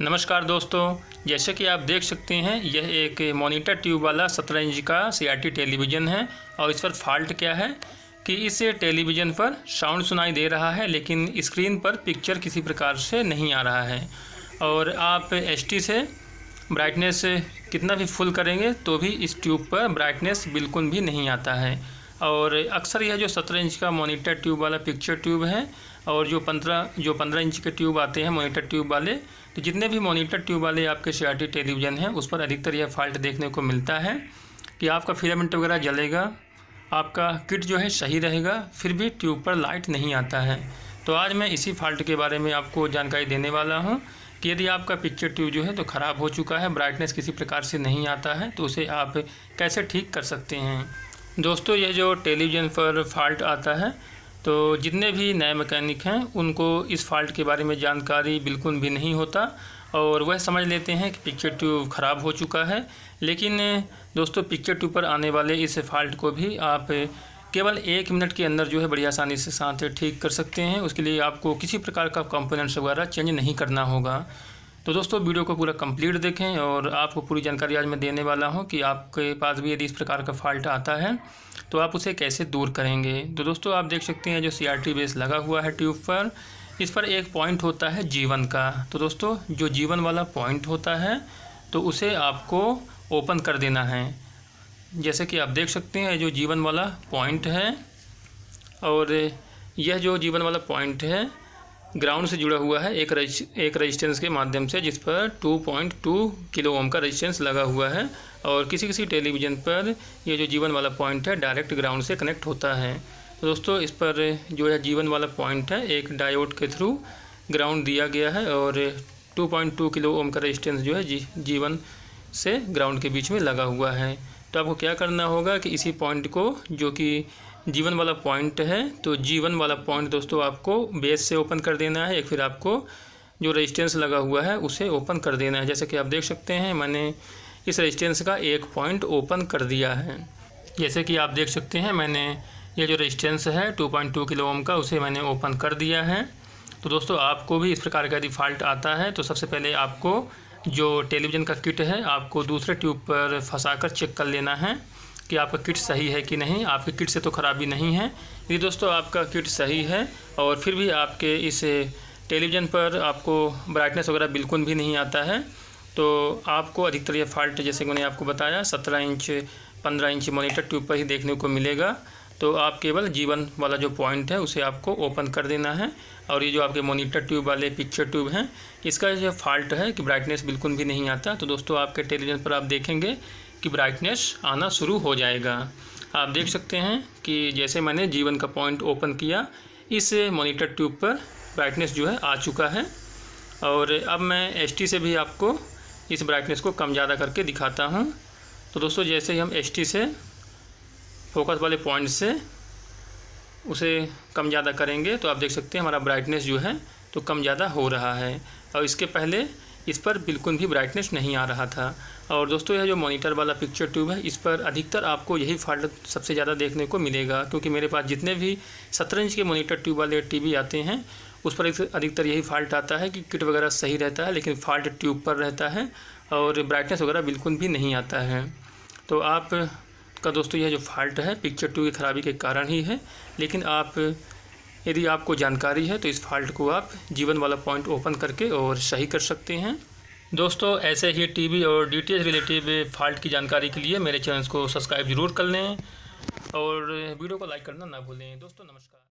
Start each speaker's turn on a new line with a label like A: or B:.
A: नमस्कार दोस्तों, जैसे कि आप देख सकते हैं, यह एक मॉनिटर ट्यूब वाला सत्रह इंच का सीआरटी टेलीविज़न है और इस पर फॉल्ट क्या है कि इस टेलीविज़न पर साउंड सुनाई दे रहा है, लेकिन स्क्रीन पर पिक्चर किसी प्रकार से नहीं आ रहा है। और आप एच से ब्राइटनेस कितना भी फुल करेंगे तो भी इस ट्यूब पर ब्राइटनेस बिल्कुल भी नहीं आता है। और अक्सर यह जो सत्रह इंच का मोनीटर ट्यूब वाला पिक्चर ट्यूब है और जो पंद्रह जो पंद्रह इंच के ट्यूब आते हैं मोनीटर ट्यूब वाले तो जितने भी मोनीटर ट्यूब वाले आपके सीआरटी टेलीविज़न हैं, उस पर अधिकतर यह फॉल्ट देखने को मिलता है कि आपका फिलामेंट वगैरह जलेगा, आपका किट जो है सही रहेगा, फिर भी ट्यूब पर लाइट नहीं आता है। तो आज मैं इसी फॉल्ट के बारे में आपको जानकारी देने वाला हूँ कि यदि आपका पिक्चर ट्यूब जो है तो ख़राब हो चुका है ब्राइटनेस किसी प्रकार से नहीं आता है तो उसे आप कैसे ठीक कर सकते हैं? दोस्तों, ये जो टेलीविज़न पर फॉल्ट आता है तो जितने भी नए मैकेनिक हैं, उनको इस फॉल्ट के बारे में जानकारी बिल्कुल भी नहीं होता और वह समझ लेते हैं कि पिक्चर ट्यूब ख़राब हो चुका है। लेकिन दोस्तों पिक्चर ट्यूब पर आने वाले इस फॉल्ट को भी आप केवल एक मिनट के अंदर जो है बड़ी आसानी से साथ ठीक कर सकते हैं। उसके लिए आपको किसी प्रकार का कंपोनेंट्स वगैरह चेंज नहीं करना होगा। तो दोस्तों, वीडियो को पूरा कंप्लीट देखें और आपको पूरी जानकारी आज मैं देने वाला हूँ कि आपके पास भी यदि इस प्रकार का फॉल्ट आता है तो आप उसे कैसे दूर करेंगे? तो दोस्तों, आप देख सकते हैं जो CRT बेस लगा हुआ है ट्यूब पर, इस पर एक पॉइंट होता है जीवन का। तो दोस्तों, जो जीवन वाला पॉइंट होता है तो उसे आपको ओपन कर देना है। जैसे कि आप देख सकते हैं, जो जीवन वाला पॉइंट है, और यह जो जीवन वाला पॉइंट है ग्राउंड से जुड़ा हुआ है एक रज, एक रजिस्टेंस के माध्यम से जिस पर 2.2 किलो ओम का रजिस्टेंस लगा हुआ है और किसी किसी टेलीविज़न पर ये जो जीवन वाला पॉइंट है डायरेक्ट ग्राउंड से कनेक्ट होता है। तो दोस्तों इस पर जो है जीवन वाला पॉइंट है एक डायोड के थ्रू ग्राउंड दिया गया है और 2.2 किलो ओम का रजिस्टेंस जो है जी जीवन से ग्राउंड के बीच में लगा हुआ है। तो आपको क्या करना होगा कि इसी पॉइंट को जो कि जीवन वाला पॉइंट है तो जीवन वाला पॉइंट दोस्तों आपको बेस से ओपन कर देना है या फिर आपको जो रेजिस्टेंस लगा हुआ है, उसे ओपन कर देना है। जैसे कि आप देख सकते हैं, मैंने इस रेजिस्टेंस का एक पॉइंट ओपन कर दिया है। जैसे कि आप देख सकते हैं, मैंने ये जो रेजिस्टेंस है 2.2 किलो ओम का, उसे मैंने ओपन कर दिया है। तो दोस्तों, आपको भी इस प्रकार का यदि फॉल्ट आता है तो सबसे पहले आपको जो टेलीविज़न का किट है, आपको दूसरे ट्यूब पर फंसा कर चेक कर लेना है। कि आपका किट सही है कि नहीं, आपके किट से तो ख़राबी नहीं है। यदि दोस्तों, आपका किट सही है और फिर भी आपके इस टेलीविज़न पर आपको ब्राइटनेस वगैरह बिल्कुल भी नहीं आता है। तो आपको अधिकतर ये फॉल्ट, जैसे मैंने आपको बताया, सत्रह इंच, पंद्रह इंच मोनीटर ट्यूब पर ही देखने को मिलेगा। तो आप केवल जीवन वाला जो पॉइंट है, उसे आपको ओपन कर देना है। और ये जो आपके मोनीटर ट्यूब वाले पिक्चर ट्यूब हैं, इसका जो फॉल्ट है कि ब्राइटनेस बिल्कुल भी नहीं आता। तो दोस्तों, आपके टेलीविज़न पर आप देखेंगे कि ब्राइटनेस आना शुरू हो जाएगा। आप देख सकते हैं कि जैसे मैंने जीवन का पॉइंट ओपन किया, इस मॉनिटर ट्यूब पर ब्राइटनेस जो है आ चुका है। और अब मैं एच से भी आपको इस ब्राइटनेस को कम ज़्यादा करके दिखाता हूँ। तो दोस्तों, जैसे ही हम एच से फोकस वाले पॉइंट से उसे कम ज़्यादा करेंगे तो आप देख सकते हैं हमारा ब्राइटनेस जो है तो कम ज़्यादा हो रहा है। और इसके पहले इस पर बिल्कुल भी ब्राइटनेस नहीं आ रहा था। और दोस्तों, यह जो मॉनिटर वाला पिक्चर ट्यूब है, इस पर अधिकतर आपको यही फॉल्ट सबसे ज़्यादा देखने को मिलेगा, क्योंकि मेरे पास जितने भी सत्रह इंच के मॉनिटर ट्यूब वाले टीवी आते हैं, उस पर अधिकतर यही फॉल्ट आता है कि किट वगैरह सही रहता है, लेकिन फॉल्ट ट्यूब पर रहता है और ब्राइटनेस वगैरह बिल्कुल भी नहीं आता है। तो आप का दोस्तों, यह जो फॉल्ट है पिक्चर ट्यूब की ख़राबी के कारण ही है, लेकिन आप यदि आपको जानकारी है तो इस फॉल्ट को आप जीवन वाला पॉइंट ओपन करके और सही कर सकते हैं। दोस्तों, ऐसे ही टीवी और डी रिलेटिव फॉल्ट की जानकारी के लिए मेरे चैनल को सब्सक्राइब ज़रूर कर लें और वीडियो को लाइक करना ना भूलें। दोस्तों, नमस्कार।